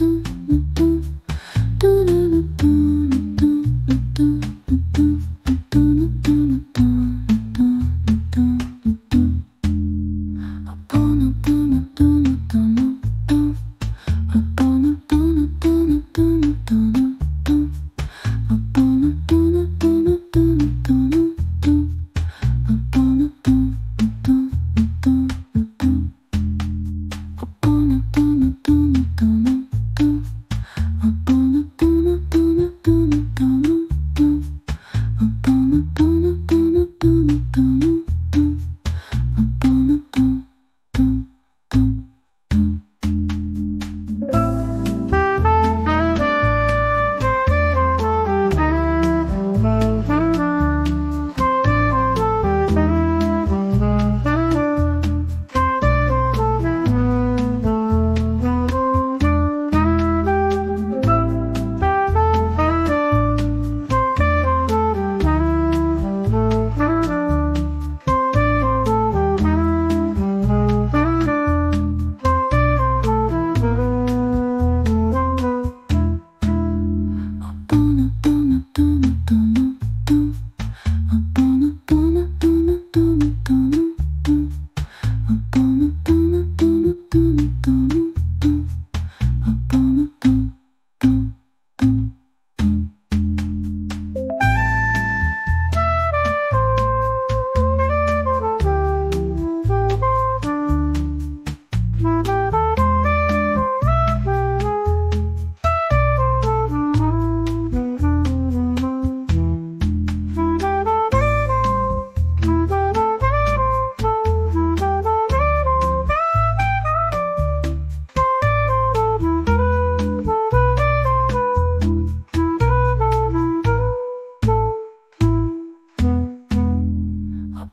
hum.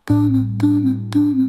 嘟噜嘟噜嘟噜